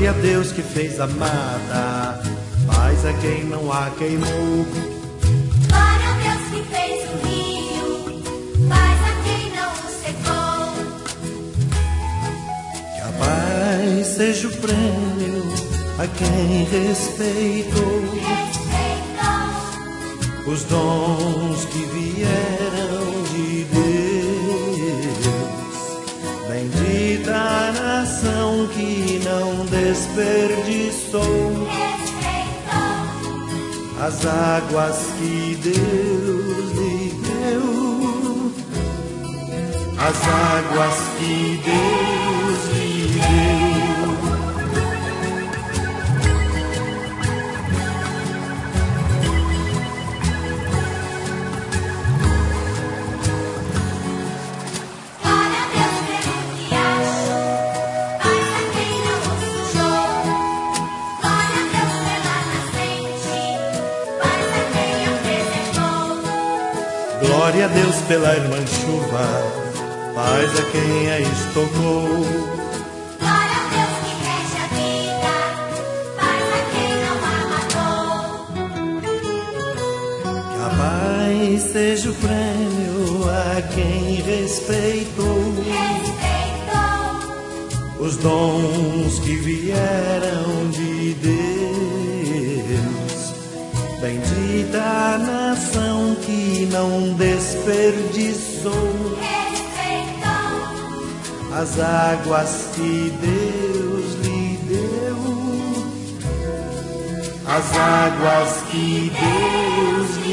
que fez a mata, paz a quem não a queimou. Glória a Deus que fez o rio, paz a quem não o secou. Que a paz seja o prêmio a quem respeitou Respeitou os dons que vieram que não desperdiçou as águas que Deus lhe deu, as águas que Deus lhe deu. Glória a Deus pela irmã chuva, paz a quem a estocou. Glória a Deus que rege a vida, paz a quem não a matou. Que a paz seja o prêmio a quem respeitou Respeitou os dons que vieram de Deus. Bendita nação que não desperdiçou respeitou as águas que Deus lhe deu, as águas que Deus